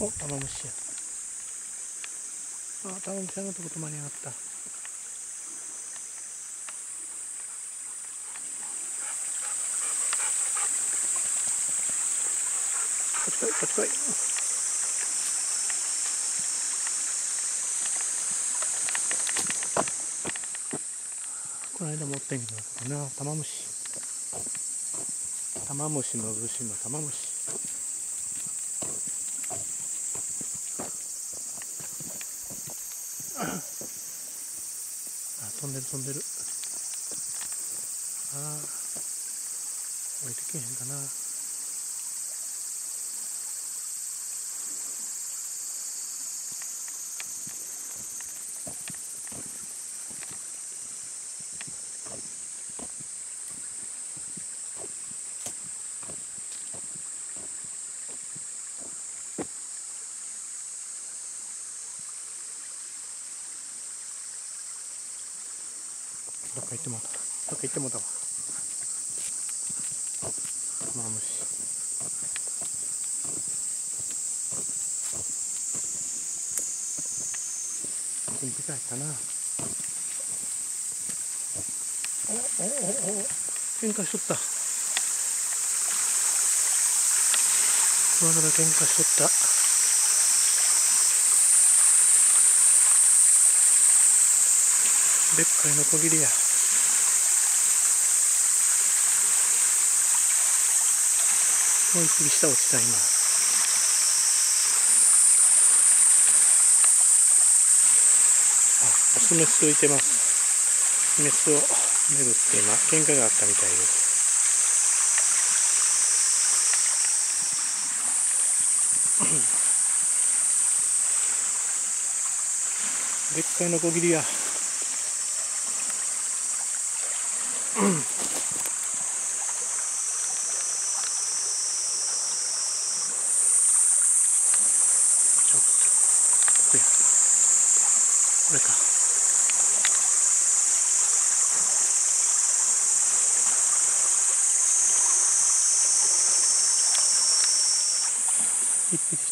お玉虫や。あ玉虫あのとこと間に合った。こっち来いこっち来い。この間持ってんけどな玉虫。玉虫の寿司の玉虫。飛んでる飛んでる。ああ降りてけへんかな。か行ってもうたどっか行ってもうたわ。玉虫金ピカやったな。おおおお喧嘩しとった。クワガタ喧嘩しとった。でっかいのこぎりや。もう一匹下落ちた今あオスメス浮いてます。メスをめぐって今喧嘩があったみたいです。でっかいのこぎりや。ちょっとここやこれか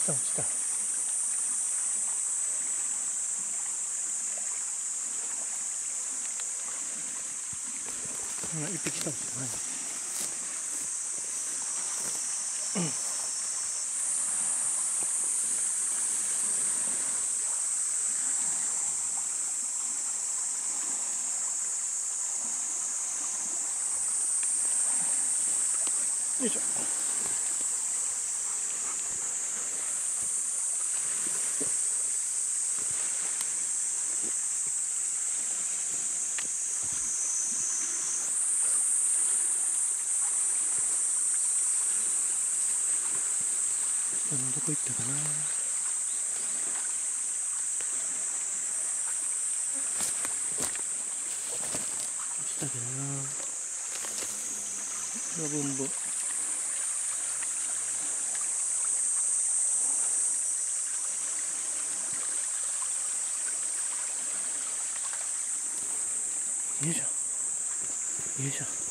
一匹下落ちた今一匹下落ちたね。よいしょ。こ行ったかな。したけどな。ラブンボよいしょ。よいしょ。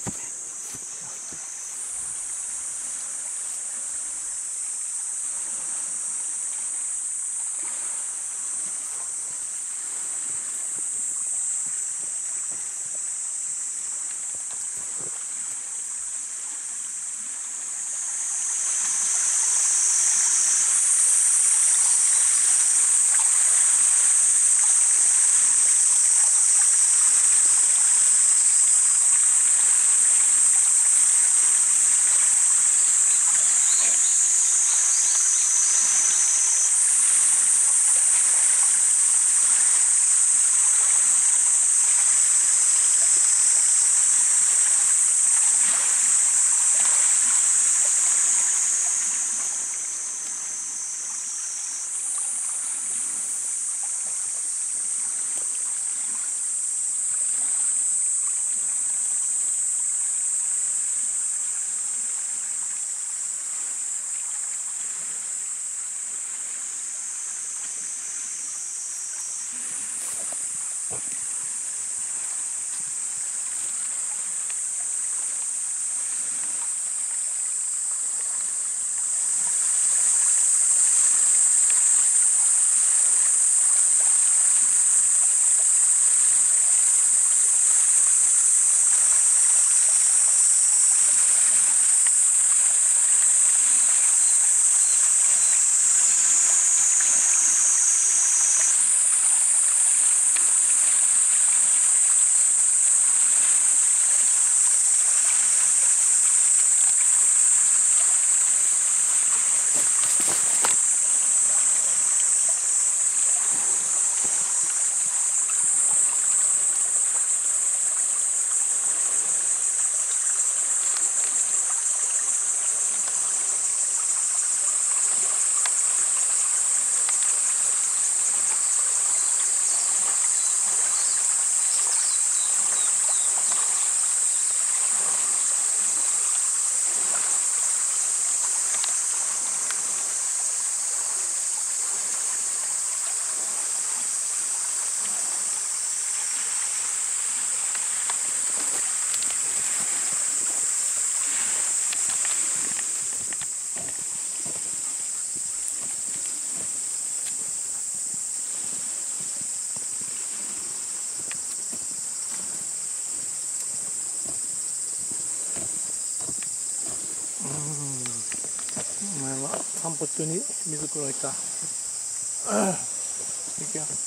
散歩中に水黒いた。行くよ。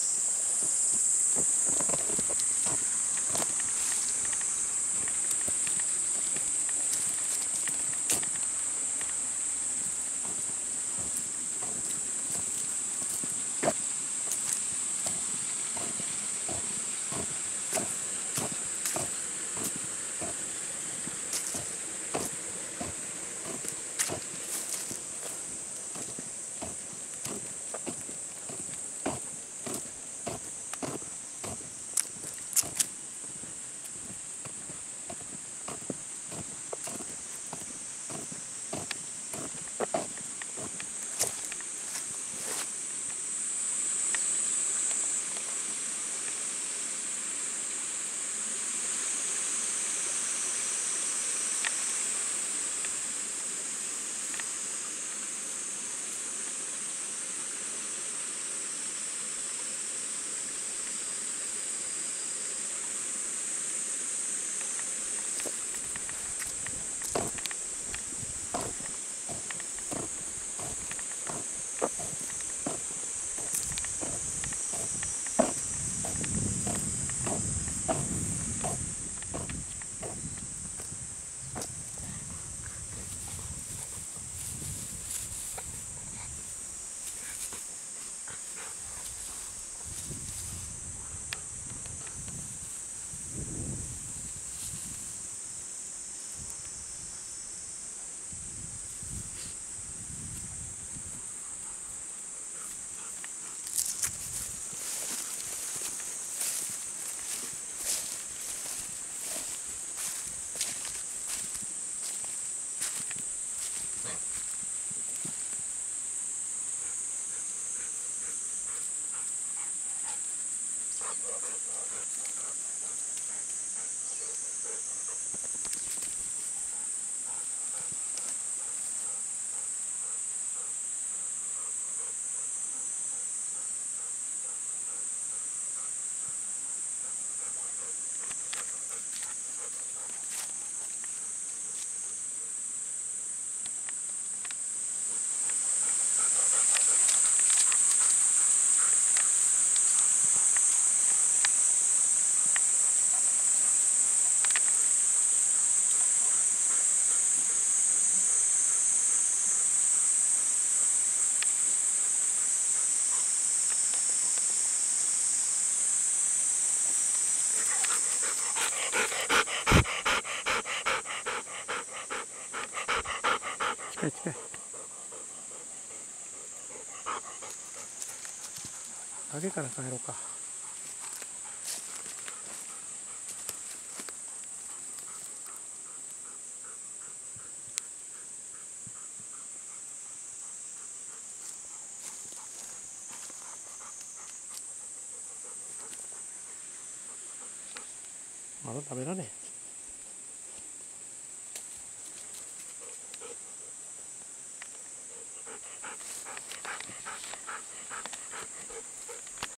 崖から帰ろうか。まだ食べられへん。